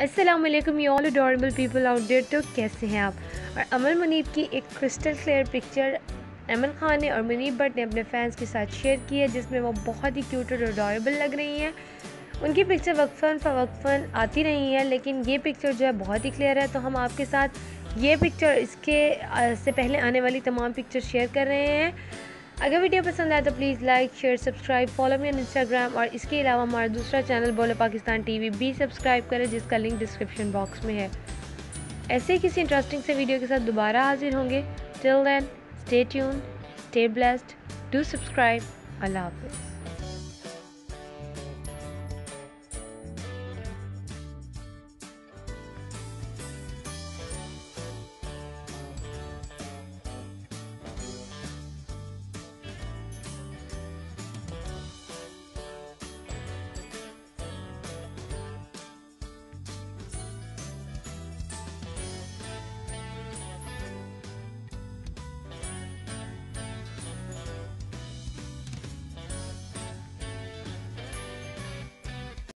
अस्सलाम वालेकुम you all adorable people out there तो कैसे हैं आप? और अमल मुनीब की एक crystal clear picture Aman Khan ने और मुनीब भट्ट ने अपने फैंस के साथ शेयर की है, जिसमें वो बहुत ही क्यूट और अडोरेबल लग रही हैं। उनकी पिक्चर वक्फन फ़वक्फन आती रही है, लेकिन ये पिक्चर जो है बहुत ही क्लियर है तो हम आपके साथ ये पिक्चर इसके से पहले आने वाली तमाम पिक्चर शेयर कर रहे हैं। अगर वीडियो पसंद आए तो please like share subscribe follow me on Instagram और इसके अलावा हमारा दूसरा चैनल बोलो पाकिस्तान टीवी भी सब्सक्राइब करें जिसका लिंक डिस्क्रिप्शन बॉक्स में है। ऐसे ही किसी इंटरेस्टिंग से वीडियो के साथ दोबारा हाजिर होंगे। Till then stay tuned stay blessed do subscribe अल्लाह हाफिज़